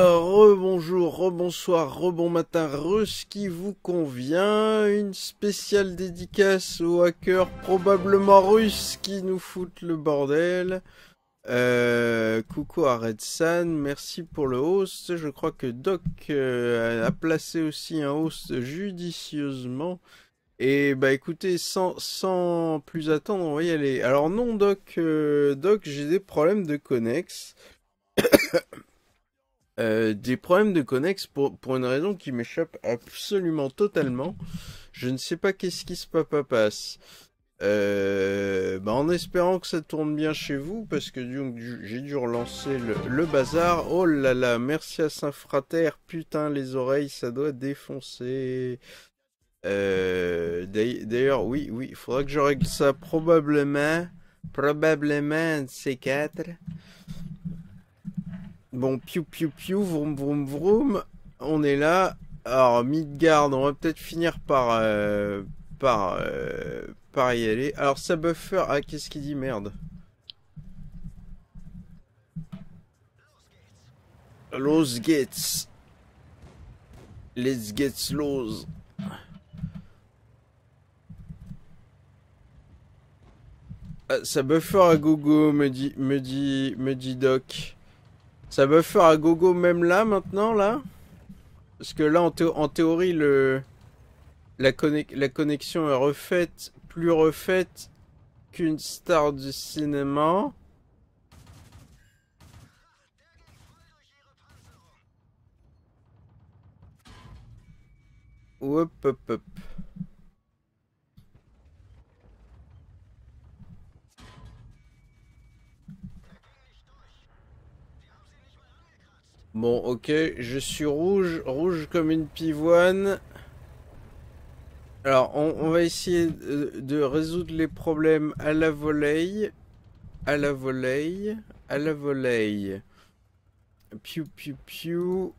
Rebonjour, rebonsoir, rebon matin, re qui vous convient. Une spéciale dédicace aux hackers probablement russes qui nous foutent le bordel. Euh, coucou à Redsan, merci pour le host. Je crois que Doc euh, a placé aussi un host judicieusement. Et bah écoutez, sans, sans plus attendre, on va y aller. Alors non Doc, euh, Doc, j'ai des problèmes de connex. Euh, des problèmes de connex pour, pour une raison qui m'échappe absolument totalement. Je ne sais pas qu'est-ce qui se passe. Euh, bah en espérant que ça tourne bien chez vous, parce que j'ai dû relancer le, bazar. Oh là là, merci à Saint-Frater, putain les oreilles, ça doit défoncer. Euh, D'ailleurs, oui, oui, il faudra que je règle ça probablement, probablement de ces quatre. Bon, piou piou piou, vroom vroom vroom. On est là. Alors, Midgard, on va peut-être finir par, euh, par, euh, par y aller. Alors, ça buffer. Ah, qu'est-ce qu'il dit Merde. Los gets. Let's get slows. Ah, ça buffer à gogo, me dit, me dit, me dit Doc. Ça buffer à gogo même là, maintenant, là? Parce que là, en, en théorie, le... La, la, connexion est refaite, plus refaite qu'une star du cinéma. Hop, hop, hop. Bon, ok, je suis rouge, rouge comme une pivoine. Alors, on, va essayer de, résoudre les problèmes à la volée, à la volée, à la volée. Piu, piu, piu.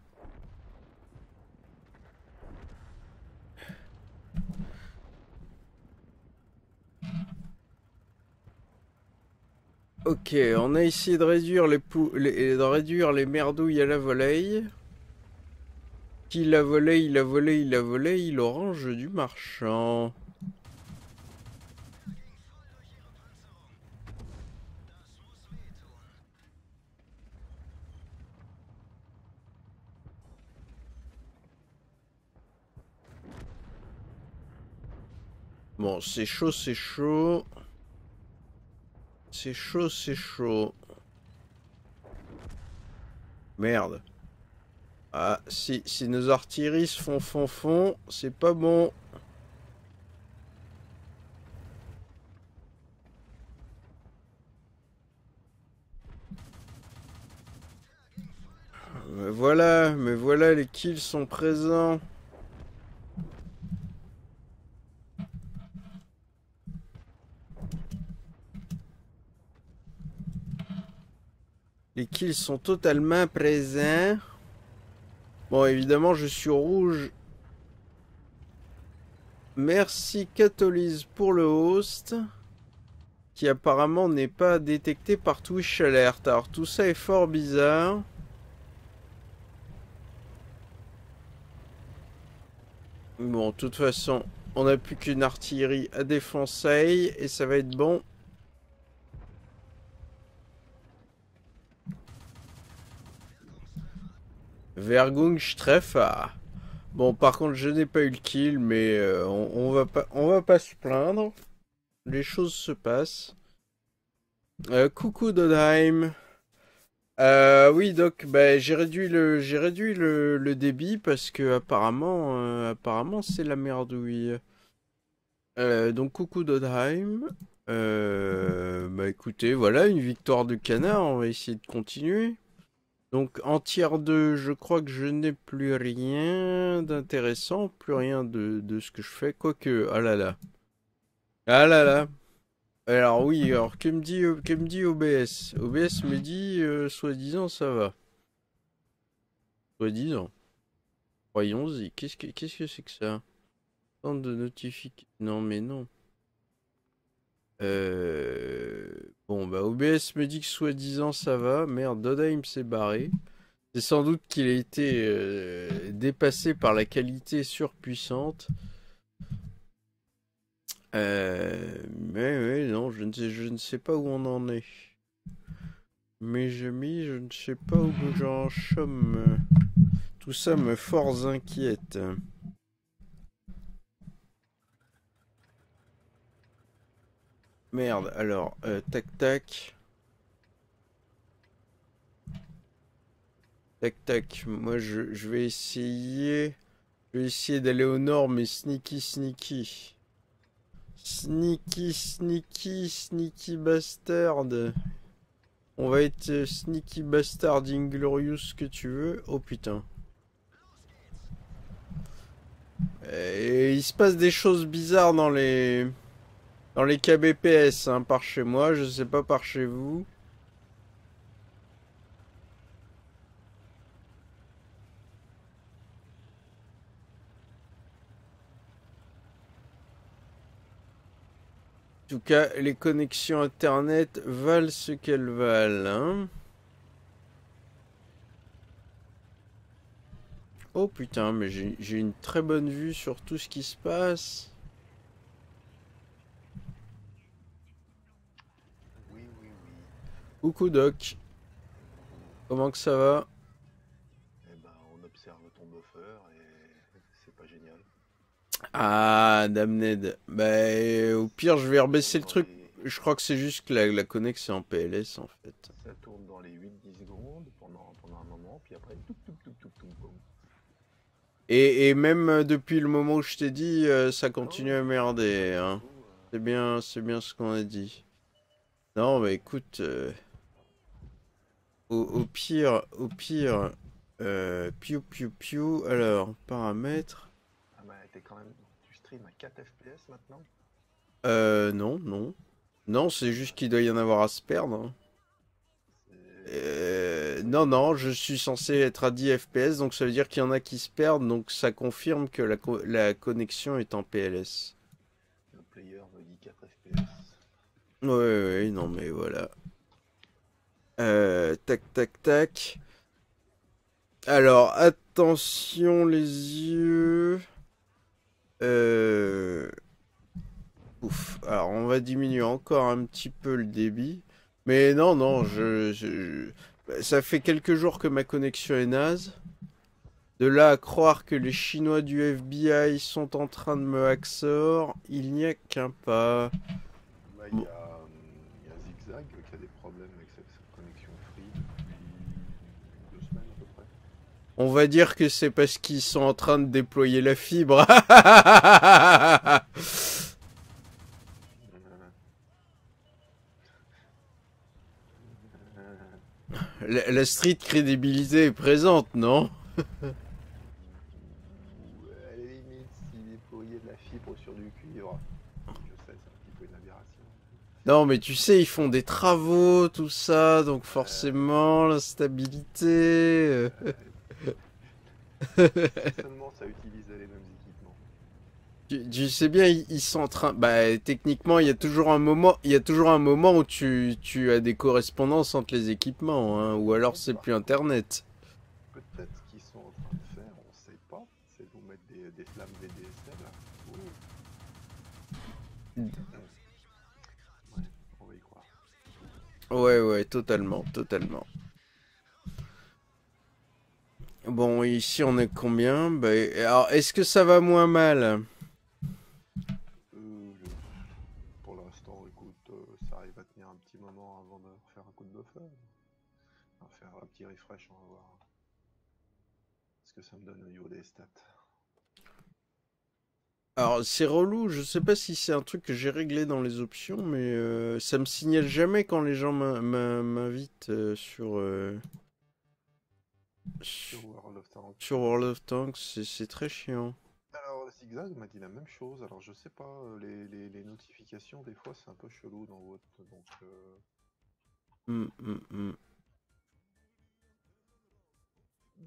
Ok, on a essayé de réduire les, de réduire les merdouilles à la volée. Qui la volé, il a volé, il a volé, l'orange du marchand. Bon, c'est chaud, c'est chaud. C'est chaud, c'est chaud. Merde. Ah, si, si nos artilleries font font font, c'est pas bon. Mais voilà, mais voilà, les kills sont présents. Les kills sont totalement présents. Bon, évidemment, je suis rouge. Merci Catalyse pour le host. Qui apparemment n'est pas détecté par Twitch Alert. Alors tout ça est fort bizarre. Bon, de toute façon, on n'a plus qu'une artillerie à défoncer et ça va être bon. Vergungstreffer. Bon, par contre, je n'ai pas eu le kill, mais euh, on, va pas, on va pas se plaindre. Les choses se passent. Euh, coucou Dodheim. Euh, oui, donc, bah, j'ai réduit le, j'ai réduit le, débit parce que apparemment, apparemment, c'est la merdouille. donc, coucou Dodheim. bah, écoutez, voilà, une victoire de canard. On va essayer de continuer. Donc en tiers 2, je crois que je n'ai plus rien d'intéressant, plus rien de, ce que je fais, quoique, ah là là. Ah là là. Alors oui, alors que me dit, que me dit OBS OBS me dit, euh, soi-disant, ça va. Soi-disant. Croyons-y. Qu'est-ce que qu'est-ce que c'est que ça? Centre de notification. Non mais non. Euh... Bon, bah OBS me dit que soi-disant ça va. Merde, Dodaim s'est barré. C'est sans doute qu'il a été euh, dépassé par la qualité surpuissante. Euh, mais non, je ne, sais, pas où on en est. Mes amis, je ne sais pas où j'en chôme. Tout ça me fort inquiète. Merde, alors, euh, tac tac. Tac tac, moi je, je vais essayer... Je vais essayer d'aller au nord, mais sneaky sneaky. Sneaky sneaky sneaky bastard. On va être euh, sneaky bastard inglorious que tu veux. Oh putain. Et il se passe des choses bizarres dans les... Dans les KBPS, hein, par chez moi, je sais pas par chez vous. En tout cas, les connexions internet valent ce qu'elles valent. Hein. oh putain, mais j'ai une très bonne vue sur tout ce qui se passe. Oui, oui, oui. Coucou Doc. Comment que ça va Eh ben, on observe ton buffer et c'est pas génial. Ah, Damned. Bah, au pire, je vais rebaisser le truc. les- Je crois que c'est juste que la, la connexion en PLS en fait. Ça tourne dans les 8-10 secondes pendant, pendant un moment, puis après, tout, tout, tout, tout, tout. Et, et même euh, depuis le moment où je t'ai dit, euh, ça continue à merder. Hein. Euh, C'est bien, c'est bien ce qu'on a dit. Non, bah écoute, euh, au, au pire, au pire, euh, piou piou piou. Alors, paramètres. Ah bah, t'es quand même. Tu stream à 4 FPS maintenant? Euh, non, non. Non, c'est juste qu'il doit y en avoir à se perdre. hein. Euh, non, non, je suis censé être à 10 FPS, donc ça veut dire qu'il y en a qui se perdent, donc ça confirme que la, co- la connexion est en PLS. Le player me dit 4 FPS. Ouais, ouais, non, mais voilà. Euh, tac, tac, tac. Alors, attention les yeux. Euh... Ouf. Alors, on va diminuer encore un petit peu le débit. Mais non, non, je, Ça fait quelques jours que ma connexion est naze. De là à croire que les Chinois du FBI sont en train de me haxor, il n'y a qu'un pas. Bah, il y, a, hum, il y a Zigzag qui a des problèmes avec cette, cette connexion free depuis deux semaines à peu près. On va dire que c'est parce qu'ils sont en train de déployer la fibre. la, la street crédibilité est présente, non? Non, mais tu sais, ils font des travaux, tout ça, donc forcément, la stabilité. euh. Seulement, ça utilisait les mêmes équipements. Tu, tu sais bien, ils, ils sont en train. Bah, techniquement, il y a toujours un moment, il y a toujours un moment où tu, tu as des correspondances entre les équipements, hein, ou alors c'est plus Internet. Peut-être qu'ils sont en train de faire, on sait pas, c'est de vous mettre des, des flammes VDSL. Oh. Ouais, on va y croire. Ouais, ouais, totalement, totalement. Bon, ici on est combien? Bah, alors, est-ce que ça va moins mal? Euh, Pour l'instant, écoute, euh, ça arrive à tenir un petit moment avant de faire un coup de buffer. On va faire un petit refresh, on va voir ce que ça me donne au niveau des stats. Alors, c'est relou, je sais pas si c'est un truc que j'ai réglé dans les options, mais euh, ça me signale jamais quand les gens m'in- m'in- m'invitent euh, sur, Sur World of Tanks. sur World of Tanks, c'est- très chiant. Alors, Zigzag m'a dit la même chose. Alors, je sais pas, euh, les, les- les notifications, des fois, c'est un peu chelou dans votre. Donc, euh, Hum, hum, hum.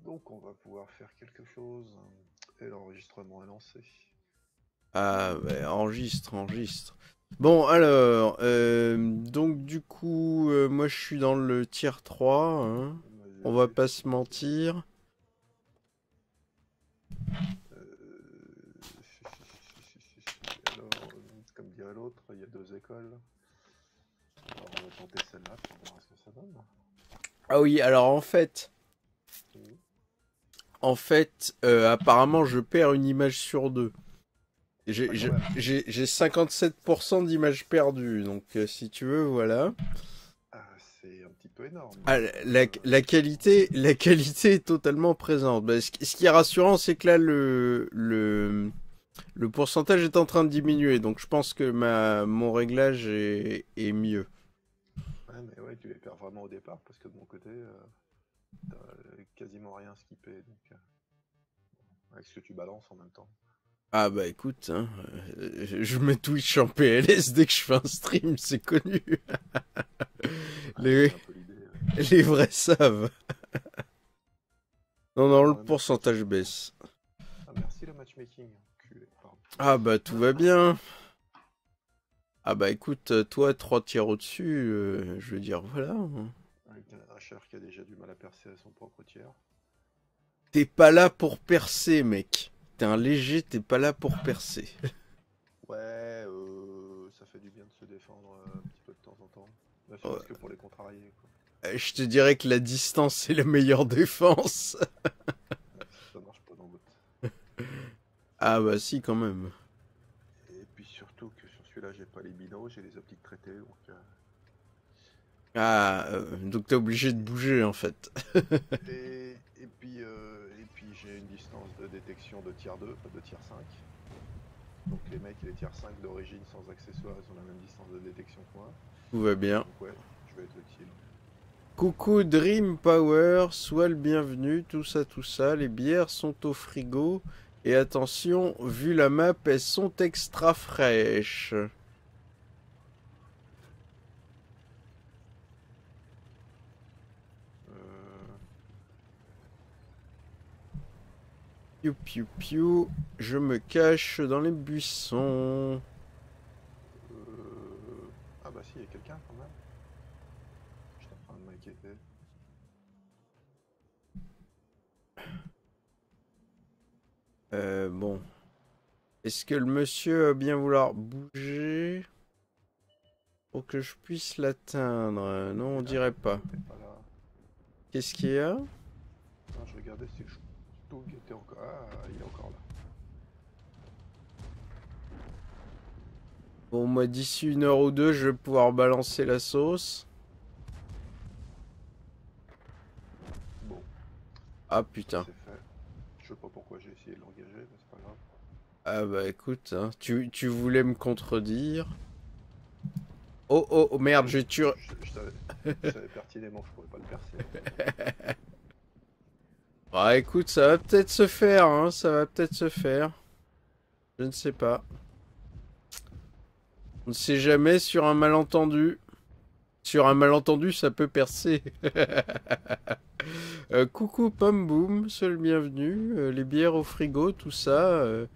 donc, on va pouvoir faire quelque chose. Et l'enregistrement est lancé. Ah, bah, enregistre, enregistre. Bon, alors, euh, donc du coup, euh, moi je suis dans le tier 3. hein. On va pas se mentir. Alors, comme dirait l'autre, il y a deux écoles. Alors, on va tenter celle-là pour voir ce que ça donne. Ah oui, alors en fait, en fait, euh, apparemment, je perds une image sur deux. J'ai Pas j'ai- grave. j'ai- j'ai 57% d'images perdues, donc euh, si tu veux, voilà. Peu énorme. Ah, la, qualité, la qualité est totalement présente. Bah, ce, qui- ce qui est rassurant, c'est que là, le, le, le pourcentage est en train de diminuer, donc je pense que ma, mon réglage est, est mieux. Ouais, mais ouais, tu les perds vraiment au départ parce que de mon côté, euh, t'as euh, quasiment rien skippé. Donc, euh, avec ce que tu balances en même temps. Ah bah écoute, hein, euh, je mets Twitch en PLS dès que je fais un stream, c'est connu. Les- Les vrais savent. Non, non, le pourcentage baisse. Ah, merci le matchmaking. Ah bah tout va bien. Ah bah écoute, euh, toi, trois tiers au-dessus, euh, je veux dire, voilà. hein. Avec un HR qui a déjà du mal à percer à son propre tiers. T'es pas là pour percer, mec. T'es un léger, t'es pas là pour percer. Ouais, euh, ça fait du bien de se défendre euh, un petit peu de temps en temps. Ouais. que pour les contrarier. Euh, Je te dirais que la distance, c'est la meilleure défense. Ça marche pas dans. Ah bah si, quand même. Et puis surtout que sur celui-là, j'ai pas les binos, j'ai les optiques traitées. Donc, euh, Ah, euh, donc t'es obligé de bouger, en fait. Et, et puis, euh, et puis j'ai une distance de détection de tiers 2, pas de tiers 5. Donc les mecs et les tiers 5 d'origine sans accessoires, ils ont la même distance de détection que moi. Tout va bien. Donc ouais, je vais être utile. Coucou Dream Power, sois le bienvenu, tout ça, tout ça. Les bières sont au frigo. Et attention, vu la map, elles sont extra fraîches. Euh, Piu piu piu, je me cache dans les buissons. Est-ce que le monsieur va bien vouloir bouger pour que je puisse l'atteindre Non, on dirait pas. Qu'est-ce qu'il y a? Non, je regardais si le Stug était encore. Ah, il est encore là. Bon, moi, d'ici une heure ou deux, je vais pouvoir balancer la sauce. Bon, Ah putain. Je sais pas pourquoi j'ai essayé de l'engager, mais c'est pas grave. Ah bah écoute, hein, tu, tu voulais me contredire. Oh oh, oh merde, j'ai tué. Je, je savais, je savais pertinemment je pourrais pas le percer. Ah écoute, ça va peut-être se faire, hein, ça va peut-être se faire. Je ne sais pas. On ne sait jamais sur un malentendu. Sur un malentendu, ça peut percer. Euh, coucou Pom Boom, seul bienvenu. Euh, les bières au frigo, tout ça. euh,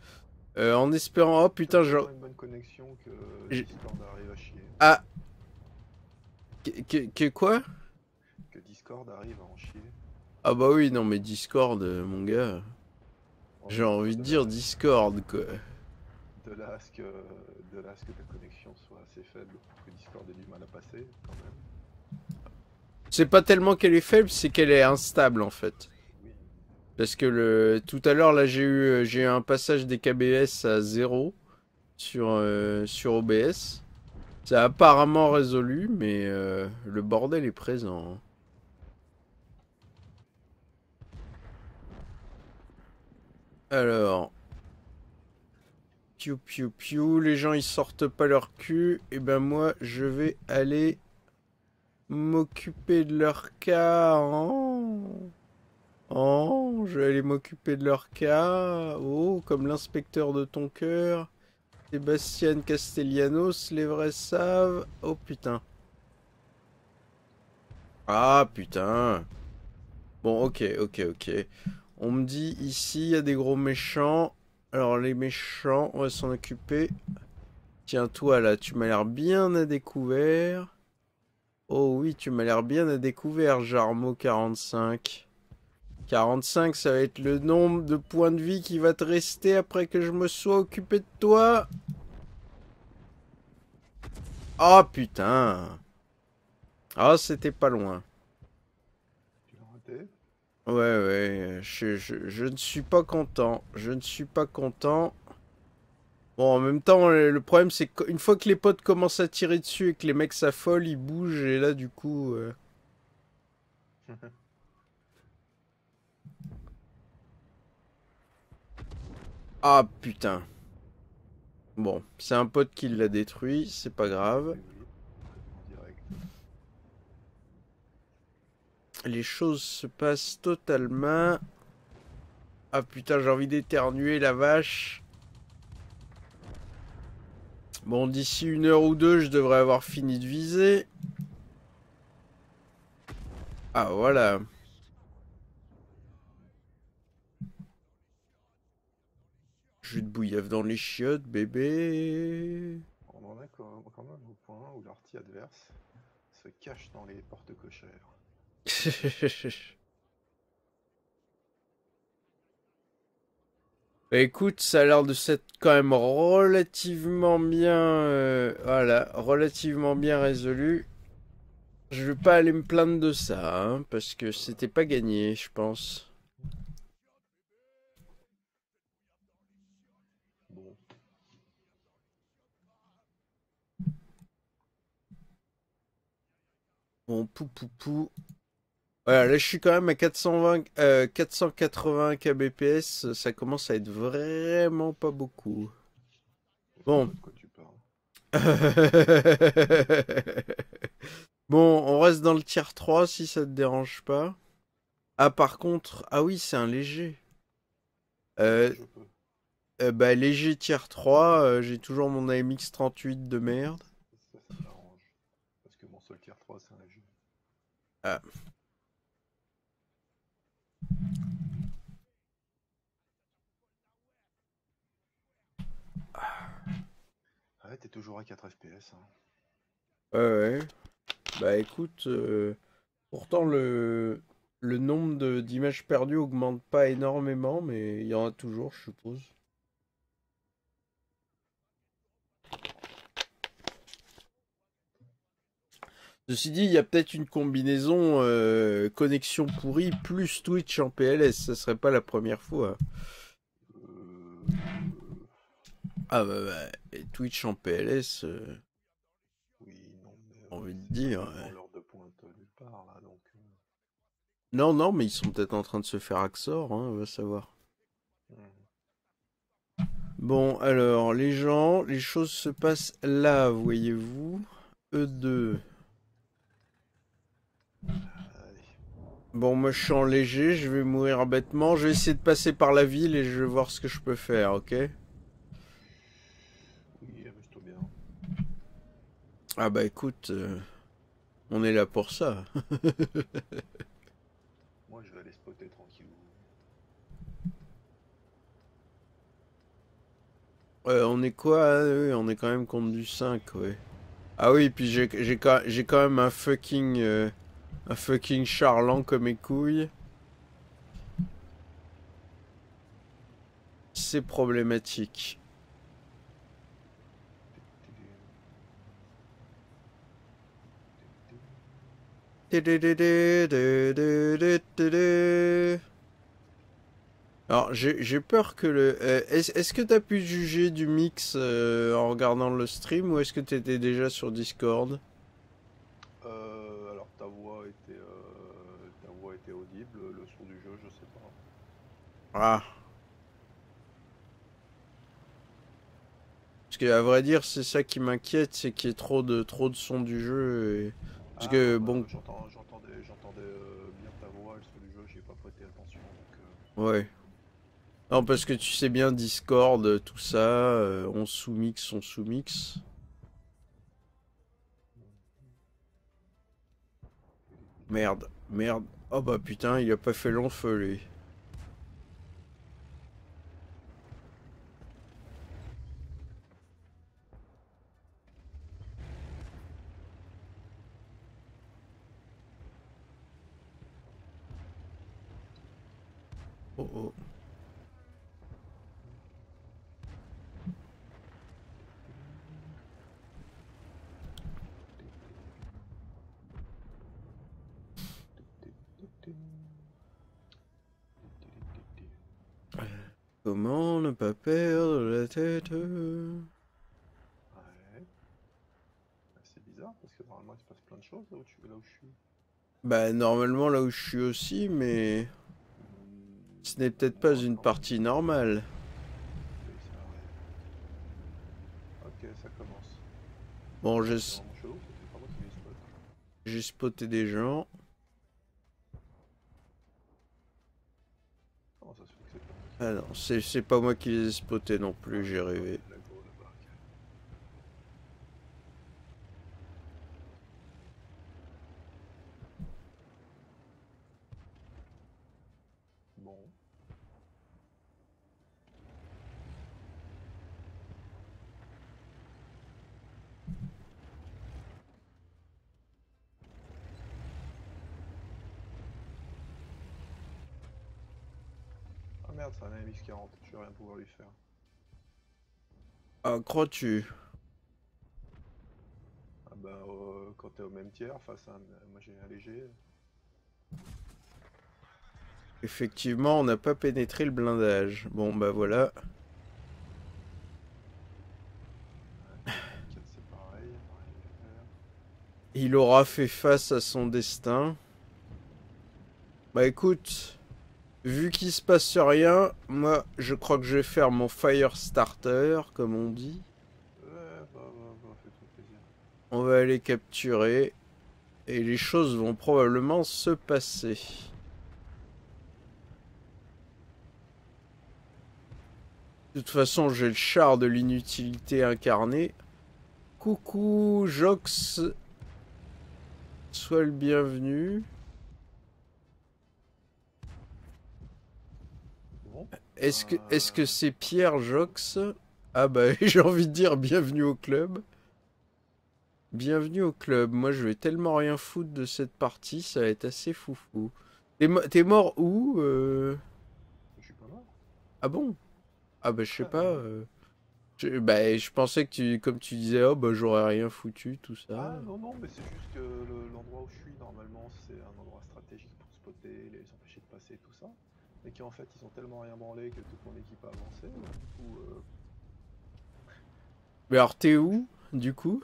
euh, en espérant. Oh putain, genre. une bonne connexion que Discord arrive à chier. Ah que, que- que quoi? Que Discord arrive à en chier. Ah bah oui, non mais Discord, euh, mon gars. J'ai envie de dire Discord, quoi. De là à ce que, de là à ce que ta connexion soit assez faible pour que Discord ait du mal à passer, quand même. C'est pas tellement qu'elle est faible, c'est qu'elle est instable en fait. Parce que tout à l'heure là j'ai eu j'ai eu un passage des KBS à 0 sur euh, OBS. A apparemment résolu, mais euh, le bordel est présent. hein. Alors, piou piou piou, les gens ils sortent pas leur cul, et ben moi je vais aller m'occuper de leur cas. Oh. Oh, je vais aller m'occuper de leur cas. Oh, comme l'inspecteur de ton cœur. Sébastien Castellanos, les vrais savent. Oh putain. Ah putain. Bon, ok, ok, ok. On me dit ici, il y a des gros méchants. Alors les méchants, on va s'en occuper. Tiens, toi là, tu m'as l'air bien à découvert. Oh oui, tu m'as l'air bien à découvert, Jarmo 45. 45, ça va être le nombre de points de vie qui va te rester après que je me sois occupé de toi. Oh putain. Ah, c'était pas loin. Tu l'as raté? Ouais, ouais, je, je, je ne suis pas content. Je ne suis pas content. Bon, en même temps, le problème, c'est qu'une fois que les potes commencent à tirer dessus et que les mecs s'affolent, ils bougent, et là, du coup... euh, Ah, putain. Bon, c'est un pote qui l'a détruit, c'est pas grave. Les choses se passent totalement... Ah putain, j'ai envie d'éternuer, la vache. Bon, d'ici une heure ou deux, je devrais avoir fini de viser. Ah, voilà. Jus de bouillave dans les chiottes, bébé. On en quand quand même au point où l'artie adverse se cache dans les portes cochères. Bah, écoute, ça a l'air de s'être quand même relativement bien, euh, voilà, relativement bien résolu. Je vais pas aller me plaindre de ça, hein, parce que c'était pas gagné, je pense. Bon, Bon, pou pou pou. Voilà, là je suis quand même à 420, euh, 480 kbps, ça commence à être vraiment pas beaucoup. Bon. Bon, on reste dans le tier 3 si ça te dérange pas. Ah, par contre, ah oui, c'est un léger. Euh, euh, bah, léger tier 3, euh, j'ai toujours mon AMX 38 de merde. Ça, ça m'arrange. Parce que mon seul tier 3, c'est un léger. Ah. Ah ouais, t'es toujours à 4 FPS. Hein. Ouais, ouais. Bah, écoute, euh, pourtant le, le nombre d'images perdues augmente pas énormément, mais il y en a toujours, je suppose. Ceci dit, il y a peut-être une combinaison euh, connexion pourrie plus Twitch en PLS, ça serait pas la première fois. Euh... Ah bah, bah, et Twitch en PLS, euh, Oui, non, mais. Envie de dire, pas vraiment ouais. l'heure de pointe nulle part, là, donc. non, non, mais ils sont peut-être en train de se faire Axor, hein, on va savoir. Bon, alors, les gens, les choses se passent là, voyez-vous. E E2. Bon, moi je suis en léger, je vais mourir bêtement. Je vais essayer de passer par la ville et je vais voir ce que je peux faire, ok? Oui, amuse-toi bien. Ah bah écoute, euh, on est là pour ça. Moi, je vais aller spotter tranquillou. Ouais, on est quoi? Ah on est quand même contre du 5, ouais. Ah oui, puis j'ai j'ai quand, j'ai quand même un fucking... un fucking charlant comme mes couilles. C'est problématique. Alors, j'ai peur que le... euh, Est-ce est-ce que t'as pu juger du mix euh, en regardant le stream ou est-ce que t'étais déjà sur Discord? Euh, alors ta voix était, euh, ta voix était audible, le son du jeu, je sais pas. Ah. Parce que à vrai dire, c'est ça qui m'inquiète, c'est qu'il y ait trop de trop de son du jeu. et- Parce Ah, que bah, bon, j'entends, euh, bien ta voix, le son du jeu, j'ai pas prêté attention. Donc, euh, ouais. Non, parce que tu sais bien, Discord, tout ça, euh, on sous-mix, on sous-mix. Merde, merde. Oh bah putain, il a pas fait long feu lui. Oh oh. Comment ne pas perdre la tête? Ouais. Bah, C'est bizarre parce que normalement il se passe plein de choses là où, tu... là où je suis. Bah normalement là où je suis aussi, mais ce n'est peut-être pas une partie normale. Ok, ça commence. Bon, j'ai spoté des gens. Ah non, c'est pas moi qui les ai spotés non plus, j'ai rêvé. je vais rien pouvoir lui faire. Ah, crois-tu? Ah bah, quand t'es au même tiers, face à un, moi j'ai un léger. Effectivement, on n'a pas pénétré le blindage. Bon, bah voilà. Il aura fait face à son destin. Bah écoute, vu qu'il se passe rien, moi je crois que je vais faire mon fire starter, comme on dit. On va aller capturer. Et les choses vont probablement se passer. De toute façon, j'ai le char de l'inutilité incarné. Coucou, Jox. Sois le bienvenu. Est-ce que est-ce que c'est Pierre Jox? Ah bah j'ai envie de dire bienvenue au club. Bienvenue au club. Moi je vais tellement rien foutre de cette partie, ça va être assez foufou. T'es mo- t'es mort où euh? Je suis pas mort. Ah bon? Ah bah je sais pas. euh, je, bah je pensais que tu comme tu disais oh bah j'aurais rien foutu tout ça. Ah non, non, mais c'est juste que le- l'endroit où je suis, normalement, c'est un endroit stratégique pour spotter, les empêcher de passer, tout ça. Mais qu'en fait, ils ont tellement rien branlé que toute mon équipe a avancé. Du coup, euh, Mais alors t'es où du coup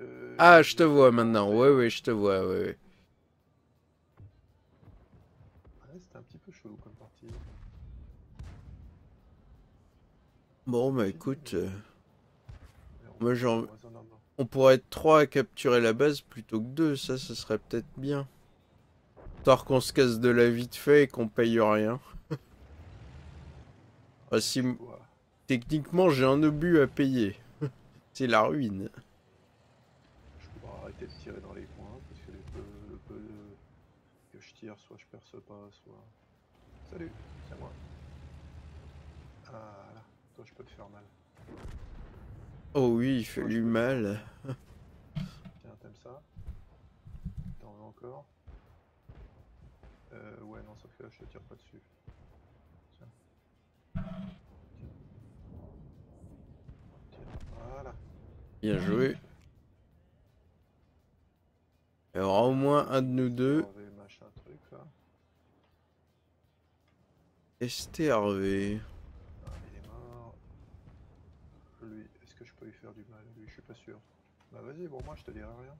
euh, Ah je te vois maintenant. Ouais ouais je te vois ouais. ouais. Ouais, c'était un petit peu chelou comme partie. Bon bah écoute. euh, Moi. On pourrait être trois à capturer la base plutôt que deux, ça, ce serait peut-être bien. Histoire qu'on se casse de la vite fait et qu'on paye rien. Ah, si, techniquement, j'ai un obus à payer. C'est la ruine. Je pourrais arrêter de tirer dans les coins parce que les peu, le peu de- que je tire, soit je perce pas, soit. Salut, c'est moi. Ah là, toi je peux te faire mal. Oh oui, il fait peux- mal. Tiens, t'aimes ça? T'en veux encore? Je te tire pas dessus. Tiens. Tiens. Tiens, voilà. Bien joué. Il y aura au moins un de nous deux. Enlever le machin truc là. STRV. Ah, il est mort. Lui, est-ce que je peux lui faire du mal? Lui, je suis pas sûr. Bah vas-y, bon, moi je te dirai rien.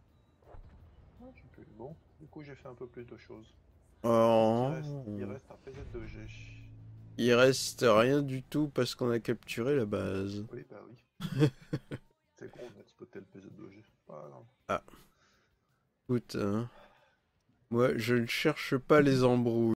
Bon, du coup j'ai fait un peu plus de choses. Oh. Il, reste, il reste un PZ2G. Il reste rien du tout parce qu'on a capturé la base. Oui, bah oui. C'est con de spotter le PZ2G. Pas grave. Écoute, hein, moi je ne cherche pas les embrouilles.